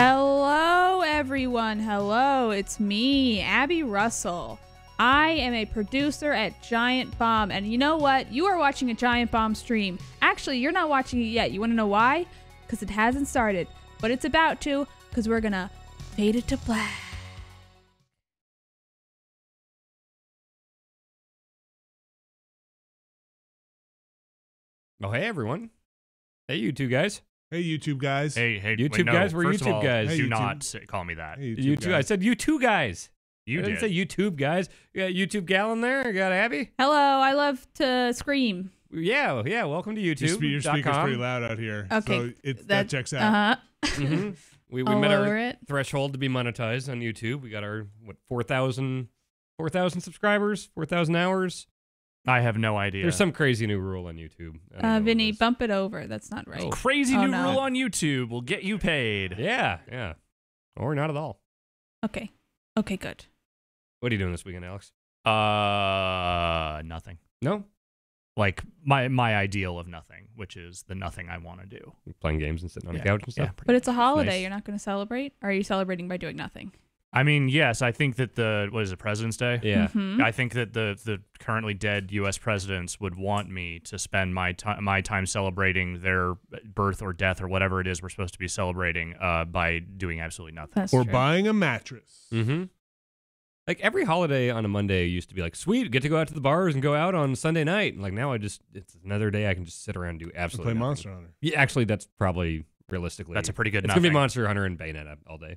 Hello, everyone. Hello, it's me, Abby Russell. I am a producer at Giant Bomb, and you know what? You are watching a Giant Bomb stream. Actually, you're not watching it yet. You want to know why? Because it hasn't started, but it's about to, because we're gonna fade it to black. Oh, hey, everyone. Hey, you two guys. Hey, YouTube guys. Hey, hey, YouTube wait, no, guys, we're first of YouTube all, guys. Hey, do YouTube. not say, call me that. Hey, YouTube You two. I said you two guys. You I didn't did. say YouTube guys. You got YouTube gal in there. You got Abby. Hello, I love to scream. Yeah, yeah. Welcome to Your, YouTube. spe- your speaker's pretty loud out here. Okay, So it, that, that- checks out. Uh huh. hmm We, we I'll met our it. threshold to be monetized on YouTube. We got our what 4,000 4,000 subscribers, four thousand hours. I have no idea. There's some crazy new rule on YouTube. I don't know Uh, what it Vinny, is. bump it over. That's not right. crazy Oh, new no. rule on YouTube will get you paid. Yeah, yeah, or not at all. Okay. Okay, good. What are you doing this weekend, Alex? Uh, nothing. No, Like my my ideal of nothing, which is the nothing I want to do. You're playing games and sitting on yeah. the couch and stuff. Yeah, pretty But it's a holiday. nice. You're not going to celebrate? Or are you celebrating by doing nothing? I mean, yes, I think that the what is it, President's Day? Yeah. Mhm. I think that the the currently dead U.S. presidents would want me to spend my time my time celebrating their birth or death or whatever it is we're supposed to be celebrating uh, by doing absolutely nothing. That's Or true. buying a mattress. Mm-hmm. Like every holiday on a Monday used to be like, sweet, get to go out to the bars and go out on Sunday night. And like now I just, it's another day I can just sit around and do To absolutely play nothing. Monster Hunter. Yeah, actually, that's probably realistically. That's a pretty good It's nothing. gonna be Monster Hunter and Bayonetta all day.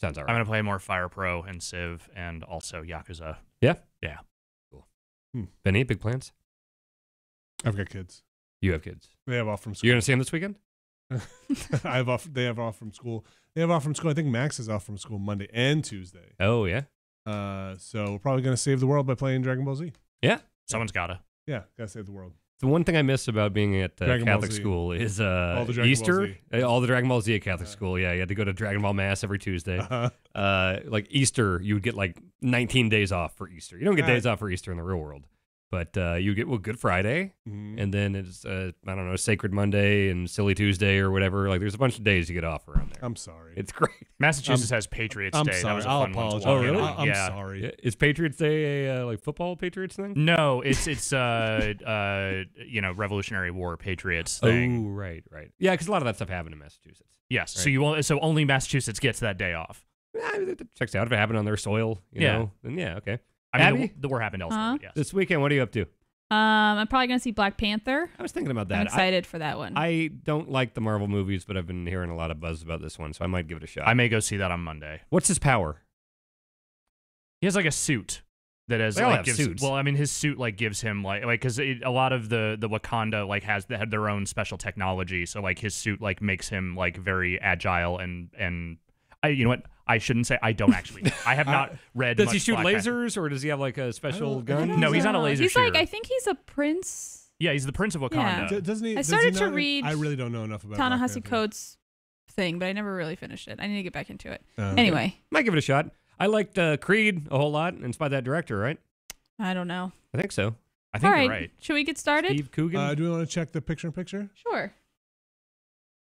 Sounds alright. I'm gonna play more Fire Pro and Civ and also Yakuza. Yeah. Yeah. Cool. Hmm. Vinny, big plans? I've got kids. You have kids. They have off from school. You're gonna see them this weekend? I have off. They have off from school. They have off from school. I think Max is off from school Monday and Tuesday. Oh yeah. Uh, so we're probably gonna save the world by playing Dragon Ball Z. Yeah. Someone's gotta. Yeah, gotta save the world. The one thing I miss about being at uh, Catholic school is uh, All the Dragon Ball Easter. Uh, all the Dragon Ball Z at Catholic Uh. school. Yeah, you had to go to Dragon Ball Mass every Tuesday. Uh-huh. uh, like Easter, you would get like 19 days off for Easter. You don't get days off for Easter in the real world, but uh, you get well Good Friday, Mhm. and then it's uh, I don't know Sacred Monday and Silly Tuesday or whatever. Like there's a bunch of days you get off around there. I'm sorry. It's great. Massachusetts has Patriots I'm Day. sorry. That was a I'll fun apologize. one. to Oh, walk in really? on. I'm yeah. sorry. Is Patriots Day a uh, like football Patriots thing? No, it's it's uh uh you know Revolutionary War Patriots thing. Oh right, right. Yeah, because a lot of that stuff happened in Massachusetts. yes, so you will, so only Massachusetts gets that day off. Yeah, it checks out if it happened on their soil. You Yeah. know, then yeah, okay. I mean, Abby? the, the war happened elsewhere. Huh? but Yes. This weekend, what are you up to? Um, I'm probably going to see Black Panther. I was thinking about that. I'm that. I, excited for that one. I don't like the Marvel movies, but I've been hearing a lot of buzz about this one, so I might give it a shot. I may go see that on Monday. What's his power? He has like a suit that has They all like have gives. suits. Well, I mean, his suit like gives him like like because a lot of the the Wakanda like has they had their own special technology, so like his suit like makes him like very agile and and I you know what I shouldn't say I don't actually know. I have not read. Does he shoot Black Panther. lasers, or does he have like a special gun? No, he's not a laser He's like. I think he's a prince. Yeah, he's the Prince of Yeah. Wakanda. D- doesn't he? I does he started to not- read I really don't know enough about Black Ta-Nehisi Coates thing, but I never really finished it. I need to get back into it. Uh, Anyway, Might give it a shot. I liked uh, Creed a whole lot, and it's by that director, right? I don't know. I think so. I think All right, you're right. should we get started? Steve Coogan. Uh, do we want to check the picture in picture? Sure.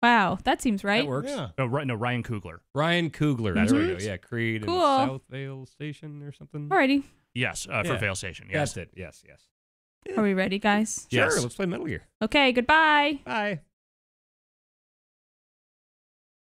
Wow, that seems right. That works. Yeah. No, right, no, Ryan Coogler. Ryan Coogler. That's there we right. go. Yeah, Creed Cool. and Southvale Station or something. Alrighty, Yes, uh, for Yeah. Vale Station. Yes. That's it. Yes, yes. are we ready, guys? Yes. Sure, let's play Metal Gear. Okay, goodbye. Bye.